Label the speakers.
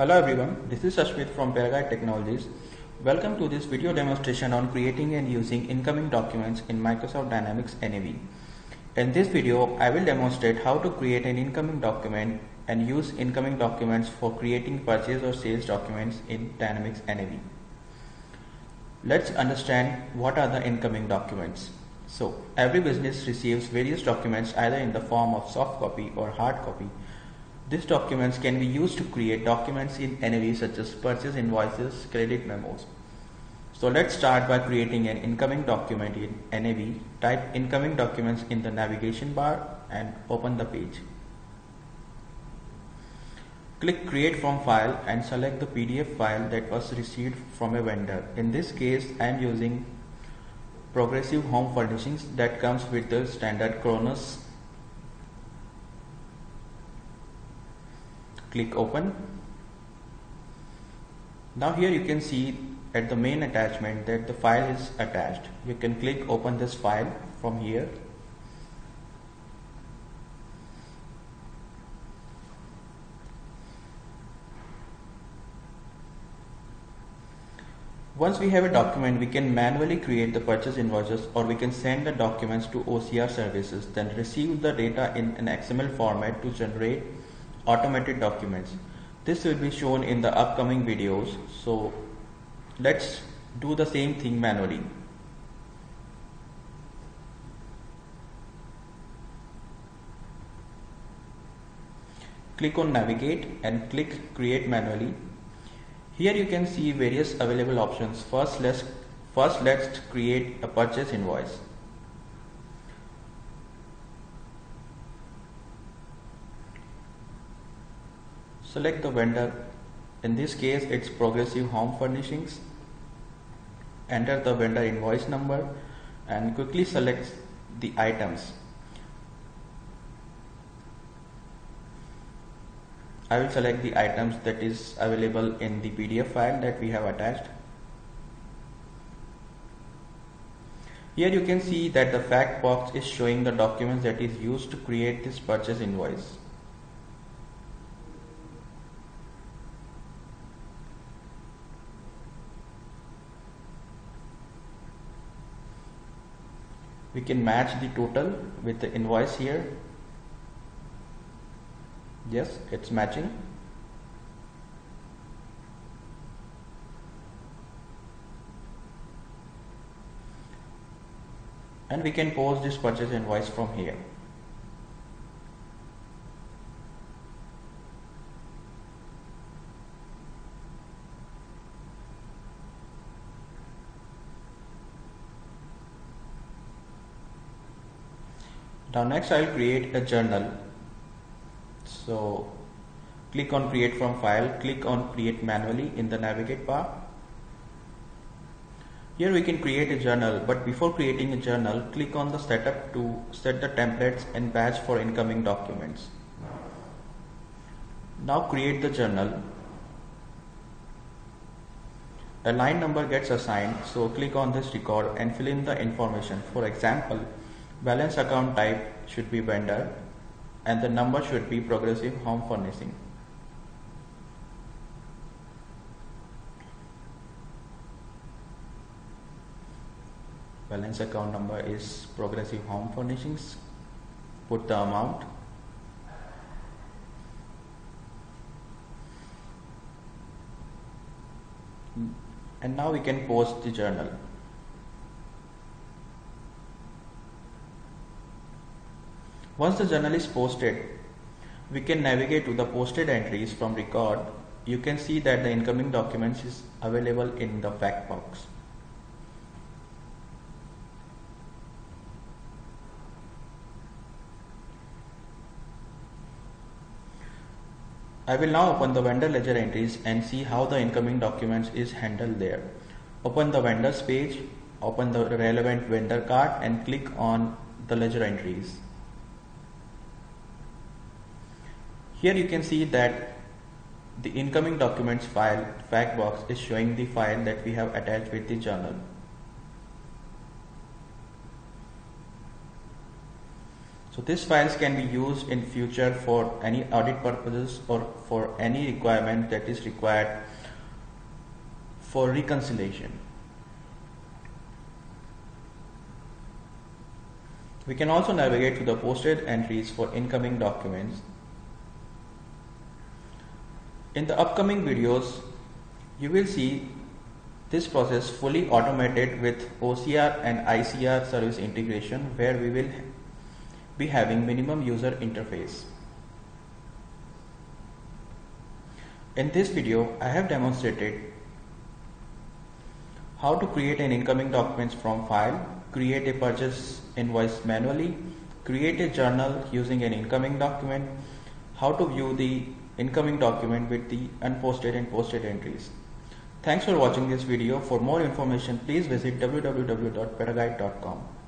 Speaker 1: Hello everyone, this is Ashmit from Paragyte Technologies. Welcome to this video demonstration on creating and using incoming documents in Microsoft Dynamics NAV. In this video, I will demonstrate how to create an incoming document and use incoming documents for creating purchase or sales documents in Dynamics NAV. Let's understand what are the incoming documents. So, every business receives various documents either in the form of soft copy or hard copy these documents can be used to create documents in NAV such as purchase invoices, credit memos. So let's start by creating an incoming document in NAV. Type incoming documents in the navigation bar and open the page. Click create from file and select the PDF file that was received from a vendor. In this case I am using progressive home furnishings that comes with the standard Cronus click open. Now here you can see at the main attachment that the file is attached. You can click open this file from here. Once we have a document, we can manually create the purchase invoices or we can send the documents to OCR services, then receive the data in an XML format to generate automated documents. This will be shown in the upcoming videos. So let's do the same thing manually. Click on navigate and click create manually. Here you can see various available options. First let's, first let's create a purchase invoice. Select the vendor. In this case, it's Progressive Home Furnishings. Enter the vendor invoice number and quickly select the items. I will select the items that is available in the PDF file that we have attached. Here you can see that the fact box is showing the documents that is used to create this purchase invoice. We can match the total with the invoice here. Yes it's matching. And we can post this purchase invoice from here now next I'll create a journal. So click on create from file click on create manually in the navigate bar. Here we can create a journal but before creating a journal click on the setup to set the templates and batch for incoming documents. Now create the journal. A line number gets assigned so click on this record and fill in the information. For example Balance account type should be vendor and the number should be progressive home furnishing. Balance account number is progressive home furnishings. Put the amount. And now we can post the journal. Once the journal is posted, we can navigate to the posted entries from record. You can see that the incoming documents is available in the fact box. I will now open the vendor ledger entries and see how the incoming documents is handled there. Open the vendors page, open the relevant vendor card and click on the ledger entries. Here you can see that the incoming documents file fact box is showing the file that we have attached with the journal. So these files can be used in future for any audit purposes or for any requirement that is required for reconciliation. We can also navigate to the posted entries for incoming documents. In the upcoming videos, you will see this process fully automated with OCR and ICR service integration where we will be having minimum user interface. In this video, I have demonstrated how to create an incoming documents from file, create a purchase invoice manually, create a journal using an incoming document, how to view the incoming document with the unposted and posted entries. Thanks for watching this video. For more information, please visit www.paragyte.com.